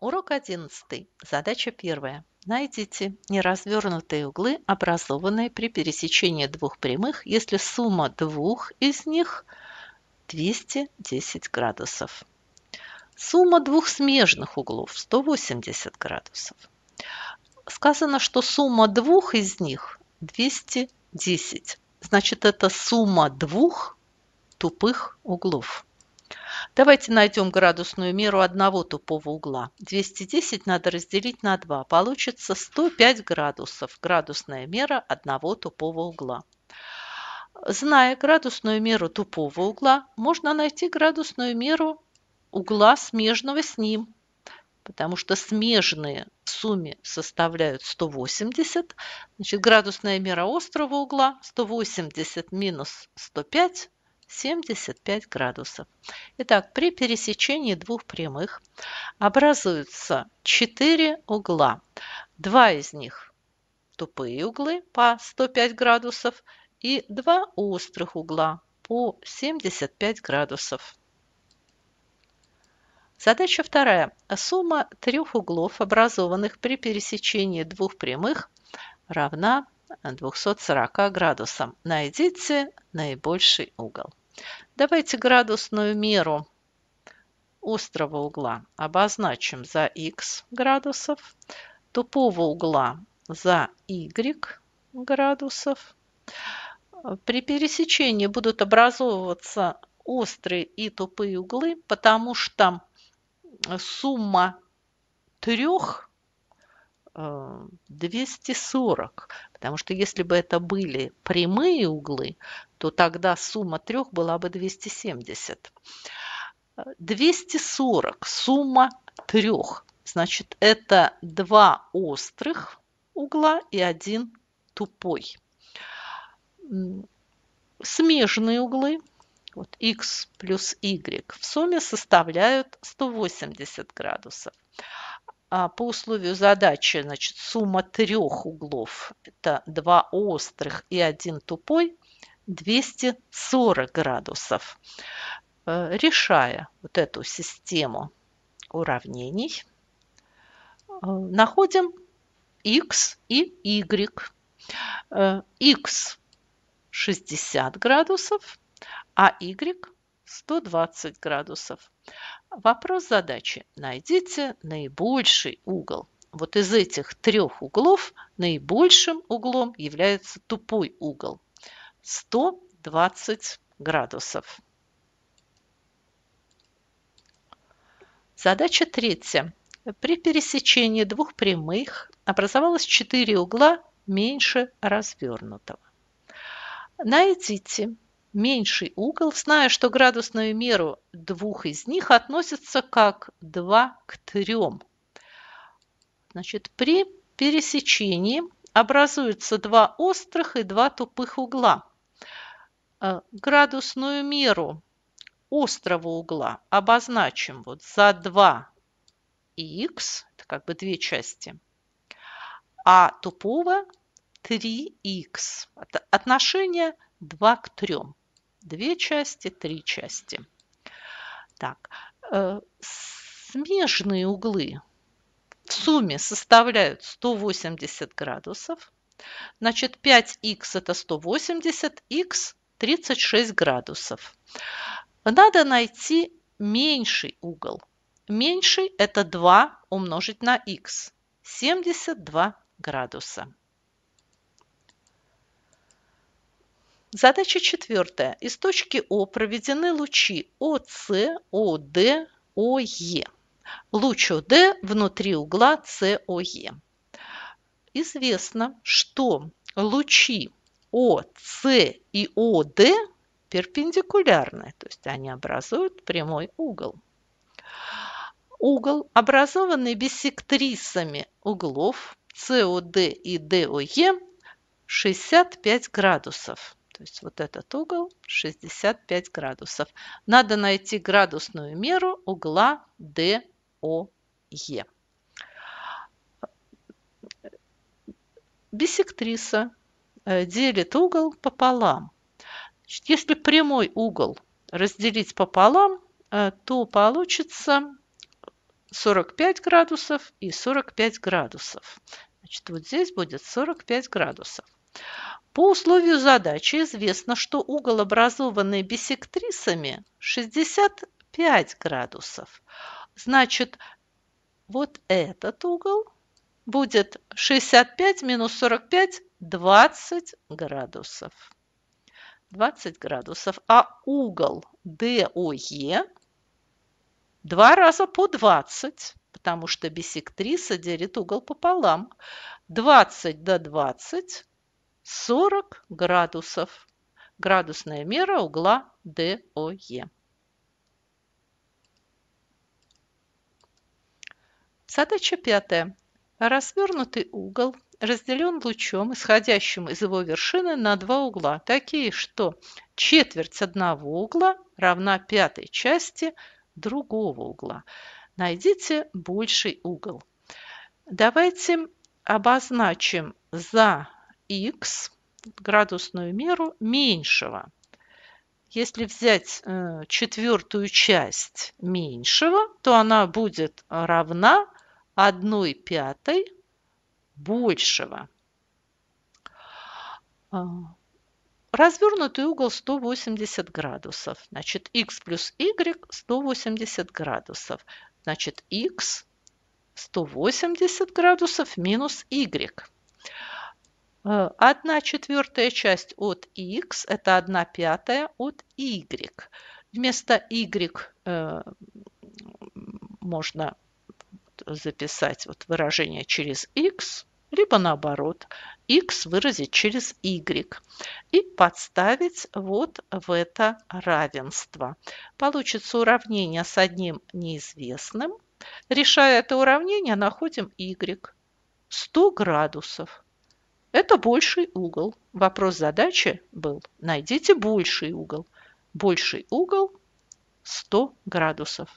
Урок 11. Задача первая. Найдите неразвернутые углы, образованные при пересечении двух прямых, если сумма двух из них 210 градусов. Сумма двух смежных углов 180 градусов. Сказано, что сумма двух из них 210. Значит, это сумма двух тупых углов. Давайте найдем градусную меру одного тупого угла. 210 надо разделить на 2. Получится 105 градусов. Градусная мера одного тупого угла. Зная градусную меру тупого угла, можно найти градусную меру угла смежного с ним, потому что смежные в сумме составляют 180. Значит, градусная мера острого угла 180 минус 105 75 градусов. Итак, при пересечении двух прямых образуются четыре угла. Два из них тупые углы по 105 градусов и два острых угла по 75 градусов. Задача вторая. Сумма трех углов, образованных при пересечении двух прямых, равна 240 градусам. Найдите наибольший угол. Давайте градусную меру острого угла обозначим за x градусов, тупого угла за y градусов. При пересечении будут образовываться острые и тупые углы, потому что сумма трех 240. Потому что если бы это были прямые углы, то тогда сумма трех была бы 270. 240 сумма трех. Значит, это два острых угла и один тупой. Смежные углы, вот x плюс y, в сумме составляют 180 градусов. А, по условию задачи, значит, сумма трех углов, это два острых и один тупой, 240 градусов. Э, решая вот эту систему уравнений, э, находим x и y. x 60 градусов, а y 120 градусов. Вопрос задачи. Найдите наибольший угол. Вот из этих трех углов наибольшим углом является тупой угол. 120 градусов. Задача третья. При пересечении двух прямых образовалось четыре угла меньше развернутого. Найдите меньший угол, зная, что градусную меру двух из них относится как 2 к 3. Значит, при пересечении образуются два острых и два тупых угла. Э, градусную меру острого угла обозначим вот за 2 х, это как бы две части, а тупого 3х. Отношение 2 к 3 две части, три части. Так, э, смежные углы в сумме составляют 180 градусов. Значит, 5х это 180, х 36 градусов. Надо найти меньший угол. Меньший это 2 умножить на х. 72 градуса. Задача четвертая. Из точки О проведены лучи ОС, ОД, ОЕ. Луч ОД внутри угла СОЕ. Известно, что лучи ОС и ОД перпендикулярны, то есть они образуют прямой угол. Угол, образованный биссектрисами углов СОД и ДОЕ, 65 градусов. То есть вот этот угол 65 градусов. Надо найти градусную меру угла DOE. Бисектриса э, делит угол пополам. Если прямой угол разделить пополам, э, то получится 45 градусов и 45 градусов. Значит, вот здесь будет 45 градусов. По условию задачи известно, что угол, образованный бисектрисами, 65 градусов. Значит, вот этот угол будет 65 минус 45 – 20 градусов. 20 градусов. А угол DOE два раза по 20, потому что бисектриса делит угол пополам. 20 до 20 – 40 градусов. Градусная мера угла DOE. Задача пятая. Развернутый угол разделен лучом, исходящим из его вершины, на два угла, такие, что четверть одного угла равна пятой части другого угла. Найдите больший угол. Давайте обозначим за x градусную меру меньшего. Если взять э, четвертую часть меньшего, то она будет равна 1 пятой большего. А, развернутый угол 180 градусов. Значит, x плюс y 180 градусов. Значит, x 180 градусов минус y. А, одна четвертая часть от x – это одна пятая от y. Вместо y э, можно записать вот выражение через x, либо наоборот, x выразить через y и подставить вот в это равенство. Получится уравнение с одним неизвестным. Решая это уравнение, находим y. 100 градусов. Это больший угол. Вопрос задачи был найдите больший угол. Больший угол 100 градусов.